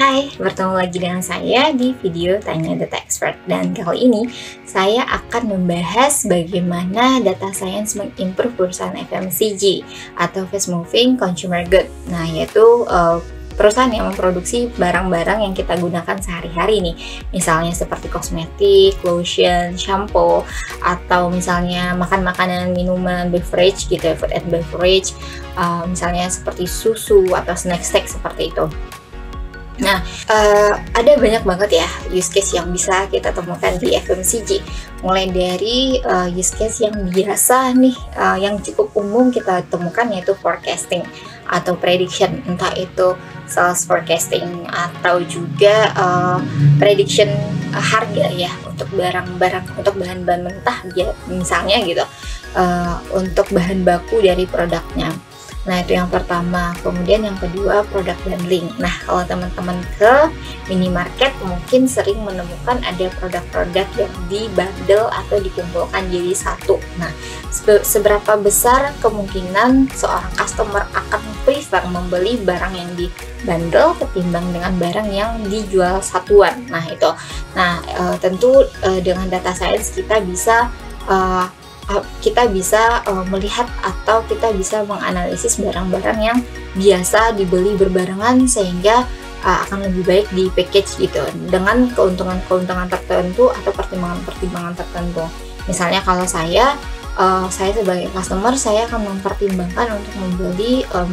Hai, bertemu lagi dengan saya di video Tanya Data Expert dan kali ini saya akan membahas bagaimana data science mengimprove perusahaan FMCG atau fast moving consumer good. Nah, yaitu uh, perusahaan yang memproduksi barang-barang yang kita gunakan sehari-hari nih. Misalnya seperti kosmetik, lotion, shampoo, atau misalnya makan makanan, minuman, beverage gitu ya, food and beverage, uh, misalnya seperti susu atau snack-snack seperti itu. Nah, uh, ada banyak banget ya use case yang bisa kita temukan di FMCG. Mulai dari uh, use case yang biasa nih, uh, yang cukup umum kita temukan yaitu forecasting atau prediction, entah itu sales forecasting atau juga uh, prediction harga ya untuk barang-barang untuk bahan-bahan mentah ya misalnya gitu uh, untuk bahan baku dari produknya Nah, itu yang pertama. Kemudian yang kedua, produk bundling. Nah, kalau teman-teman ke minimarket mungkin sering menemukan ada produk-produk yang dibundle atau dikumpulkan jadi satu. Nah, seberapa besar kemungkinan seorang customer akan prefer membeli barang yang di bundle ketimbang dengan barang yang dijual satuan. Nah, itu. Nah, e, tentu e, dengan data science kita bisa e, kita bisa uh, melihat atau kita bisa menganalisis barang-barang yang biasa dibeli berbarengan sehingga uh, akan lebih baik di package gitu dengan keuntungan-keuntungan tertentu atau pertimbangan-pertimbangan tertentu. Misalnya kalau saya uh, saya sebagai customer saya akan mempertimbangkan untuk membeli um,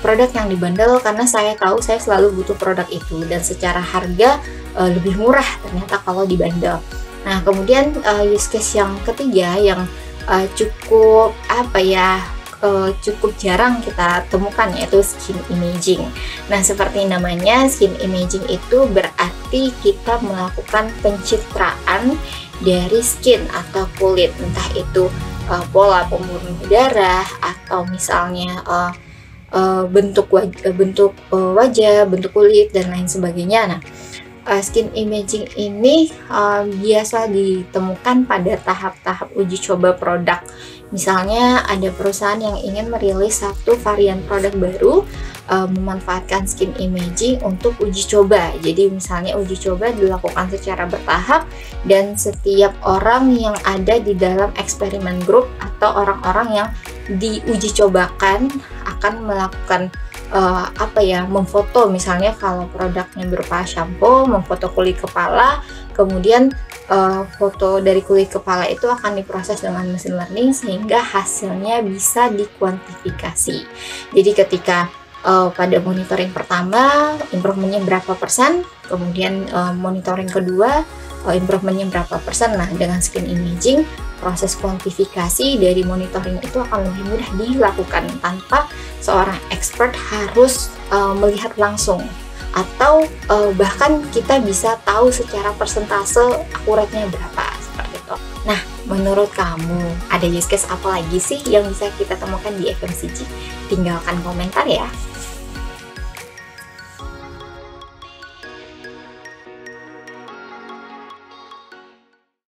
produk yang dibandel karena saya tahu saya selalu butuh produk itu dan secara harga uh, lebih murah ternyata kalau dibandel. Nah, kemudian uh, use case yang ketiga yang uh, cukup apa ya uh, cukup jarang kita temukan yaitu skin imaging. Nah, seperti namanya skin imaging itu berarti kita melakukan pencitraan dari skin atau kulit, entah itu uh, pola pembunuh darah atau misalnya uh, uh, bentuk wajah, bentuk uh, wajah, bentuk kulit dan lain sebagainya. Nah, uh, skin imaging ini uh, biasa ditemukan pada tahap-tahap uji coba produk. Misalnya ada perusahaan yang ingin merilis satu varian produk baru uh, memanfaatkan skin imaging untuk uji coba. Jadi misalnya uji coba dilakukan secara bertahap dan setiap orang yang ada di dalam eksperimen grup atau orang-orang yang diuji cobakan akan melakukan uh, apa ya memfoto misalnya kalau produknya berupa shampoo memfoto kulit kepala kemudian uh, foto dari kulit kepala itu akan diproses dengan mesin learning sehingga hasilnya bisa dikuantifikasi. Jadi ketika uh, pada monitoring pertama improvementnya berapa persen kemudian uh, monitoring kedua uh, improvementnya berapa persen nah dengan skin imaging proses kuantifikasi dari monitoring itu akan lebih mudah dilakukan tanpa seorang expert harus uh, melihat langsung atau uh, bahkan kita bisa tahu secara persentase akuratnya berapa seperti itu. Nah, menurut kamu ada use case apa lagi sih yang bisa kita temukan di FMCG? Tinggalkan komentar ya.